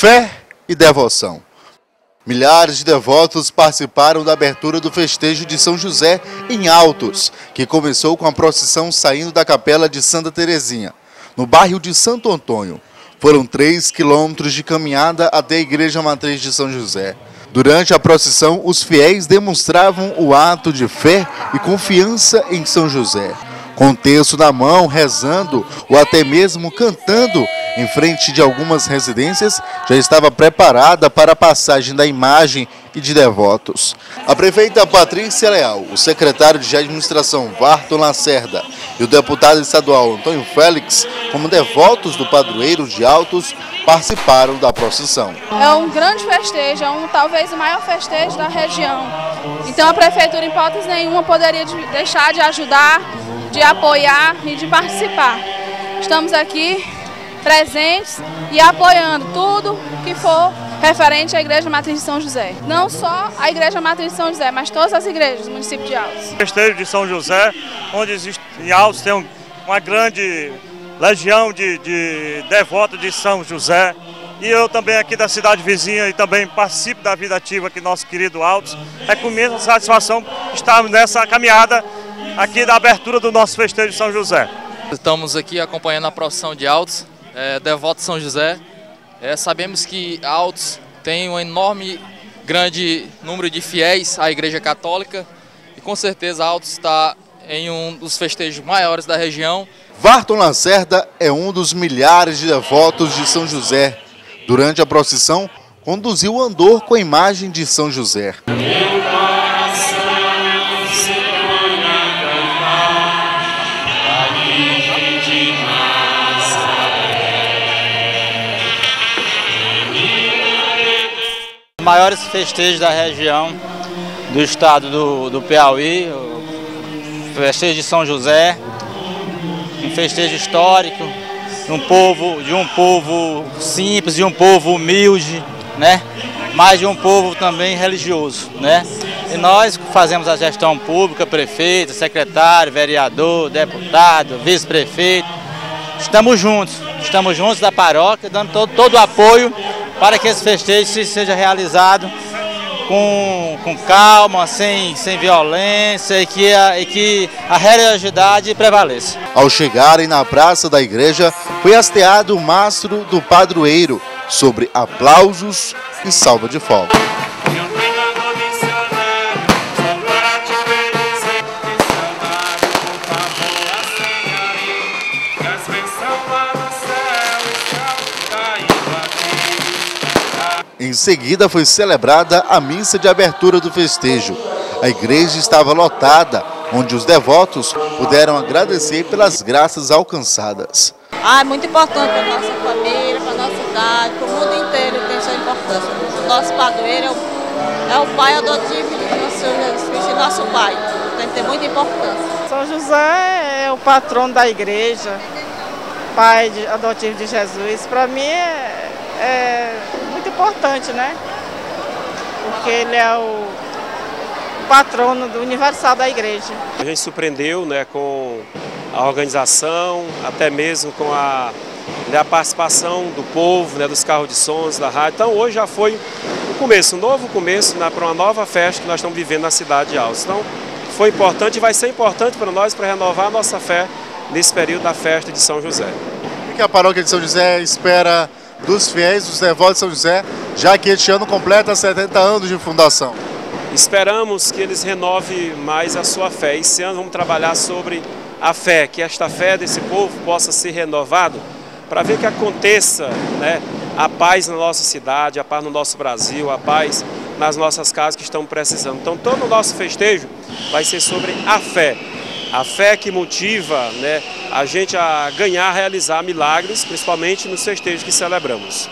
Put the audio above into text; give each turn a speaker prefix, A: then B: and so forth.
A: Fé e devoção. Milhares de devotos participaram da abertura do festejo de São José em Altos, que começou com a procissão saindo da capela de Santa Terezinha, no bairro de Santo Antônio. Foram três quilômetros de caminhada até a Igreja Matriz de São José. Durante a procissão, os fiéis demonstravam o ato de fé e confiança em São José. Com o texto na mão, rezando ou até mesmo cantando em frente de algumas residências, já estava preparada para a passagem da imagem e de devotos. A prefeita Patrícia Leal, o secretário de administração Varton Lacerda e o deputado estadual Antônio Félix, como devotos do padroeiro de Altos, participaram da procissão.
B: É um grande festejo, é um, talvez o maior festejo da região. Então a prefeitura, em hipótese nenhuma, poderia deixar de ajudar, de apoiar e de participar. Estamos aqui presentes e apoiando tudo que for referente à Igreja Matriz de São José. Não só a Igreja Matriz de São José, mas todas as igrejas do município de Altos.
C: Festejo de São José, onde existe, em Altos tem uma grande legião de, de devotos de São José. E eu também aqui da cidade vizinha e também participo da vida ativa aqui, nosso querido Altos. É com imensa satisfação estar nessa caminhada aqui da abertura do nosso festejo de São José.
D: Estamos aqui acompanhando a procissão de Altos, é, devoto de São José. É, sabemos que Altos tem um enorme, grande número de fiéis à Igreja Católica e com certeza Altos está em um dos festejos maiores da região.
A: Varton Lacerda é um dos milhares de devotos de São José. Durante a procissão, conduziu o andor com a imagem de São José.
E: Maiores festejos da região do estado do, do Piauí, festejo de São José, um festejo histórico, de um povo, de um povo simples, de um povo humilde, né? mas de um povo também religioso. Né? E nós fazemos a gestão pública, prefeito, secretário, vereador, deputado, vice-prefeito, estamos juntos, estamos juntos da paróquia, dando todo, todo o apoio para que esse festejo seja realizado com, com calma, sem, sem violência e que, a, e que a religiosidade prevaleça.
A: Ao chegarem na praça da igreja, foi hasteado o mastro do padroeiro sobre aplausos e salva de fogo. Seguida foi celebrada a missa de abertura do festejo. A igreja estava lotada, onde os devotos puderam agradecer pelas graças alcançadas.
F: Ah, é muito importante para a nossa família, para a nossa cidade, para o mundo inteiro tem sua importância. O nosso padroeiro é o, é o pai adotivo do nosso Senhor Jesus Cristo, nosso pai. Tem que ter muita importância.
G: São José é o patrono da igreja, pai de, adotivo de Jesus. Para mim é, é muito importante, né? Porque ele é o patrono do universal da igreja.
H: A gente surpreendeu né, com a organização, até mesmo com a, né, a participação do povo, né, dos carros de sons, da rádio. Então hoje já foi um começo, um novo começo né, para uma nova festa que nós estamos vivendo na cidade de Alves. Então foi importante e vai ser importante para nós para renovar a nossa fé nesse período da festa de São José.
A: O que a paróquia de São José espera dos fiéis, dos devotos de São José, já que este ano completa 70 anos de fundação.
H: Esperamos que eles renovem mais a sua fé. Esse ano vamos trabalhar sobre a fé, que esta fé desse povo possa ser renovado para ver que aconteça né, a paz na nossa cidade, a paz no nosso Brasil, a paz nas nossas casas que estão precisando. Então todo o nosso festejo vai ser sobre a fé. A fé que motiva né, a gente a ganhar, a realizar milagres, principalmente nos festejos que celebramos.